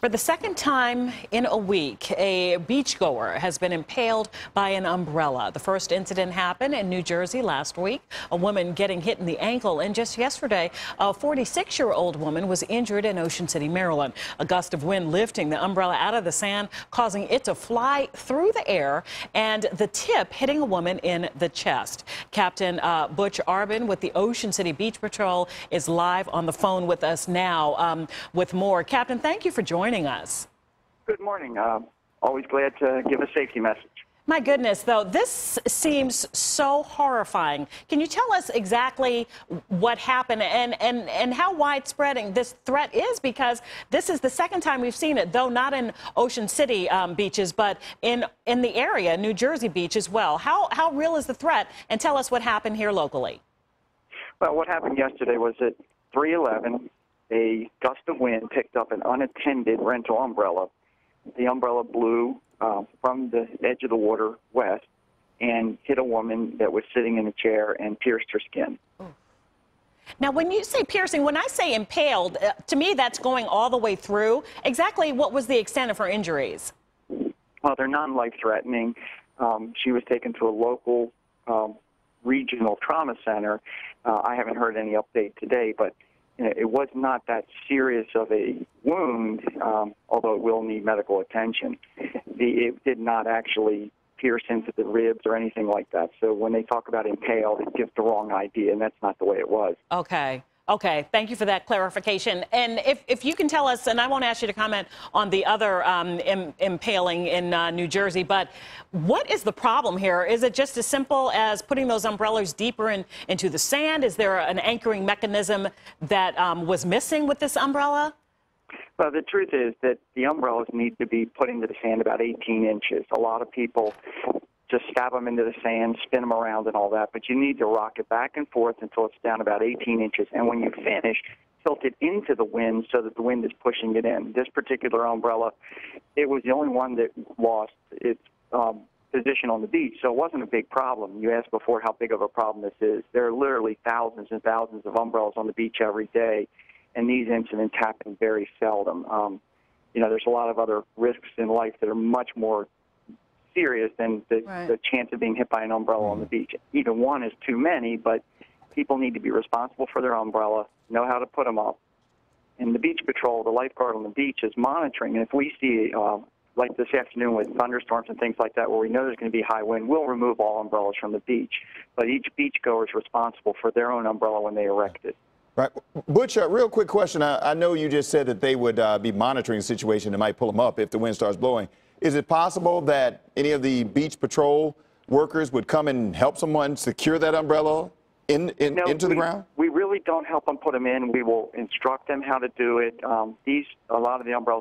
For the second time in a week, a beachgoer has been impaled by an umbrella. The first incident happened in New Jersey last week. A woman getting hit in the ankle, and just yesterday, a 46 year old woman was injured in Ocean City, Maryland. A gust of wind lifting the umbrella out of the sand, causing it to fly through the air, and the tip hitting a woman in the chest. Captain uh, Butch Arbin with the Ocean City Beach Patrol is live on the phone with us now um, with more. Captain, thank you for joining joining us. Good morning. Uh, always glad to give a safety message. My goodness, though, this seems so horrifying. Can you tell us exactly what happened and, and, and how widespread this threat is? Because this is the second time we've seen it, though not in Ocean City um, beaches, but in, in the area, New Jersey Beach as well. How, how real is the threat? And tell us what happened here locally. Well, what happened yesterday was at 311, a gust of wind picked up an unattended rental umbrella. The umbrella blew uh, from the edge of the water west and hit a woman that was sitting in a chair and pierced her skin. Now, when you say piercing, when I say impaled, uh, to me that's going all the way through. Exactly what was the extent of her injuries? Well, they're non life threatening. Um, she was taken to a local um, regional trauma center. Uh, I haven't heard any update today, but it was not that serious of a wound, um, although it will need medical attention. The, it did not actually pierce into the ribs or anything like that. So when they talk about impaled, it gives the wrong idea, and that's not the way it was. Okay. Okay, thank you for that clarification. And if, if you can tell us, and I won't ask you to comment on the other um, Im impaling in uh, New Jersey, but what is the problem here? Is it just as simple as putting those umbrellas deeper in, into the sand? Is there an anchoring mechanism that um, was missing with this umbrella? Well, the truth is that the umbrellas need to be put into the sand about 18 inches. A lot of people just stab them into the sand, spin them around, and all that. But you need to rock it back and forth until it's down about 18 inches. And when you finish, tilt it into the wind so that the wind is pushing it in. This particular umbrella, it was the only one that lost its um, position on the beach, so it wasn't a big problem. You asked before how big of a problem this is. There are literally thousands and thousands of umbrellas on the beach every day, and these incidents happen very seldom. Um, you know, there's a lot of other risks in life that are much more serious than the, right. the chance of being hit by an umbrella mm-hmm. on the mm-hmm. beach. Even one is too many, but people need to be responsible for their umbrella, know how to put them up. And the beach patrol, the lifeguard on the beach, is monitoring. And if we see, uh, like this afternoon with thunderstorms and things like that, where we know there's going to be high wind, we'll remove all umbrellas from the beach. But each beach goer is responsible for their own umbrella when they erect it. Right. Butch, uh, real quick question. I, I, know you just said that they would uh, be monitoring the situation and might pull them up if the wind starts blowing. Is it possible that any of the beach patrol workers would come and help someone secure that umbrella in, in no, into we, the ground? We really don't help them put them in. We will instruct them how to do it. Um, these a lot of the umbrellas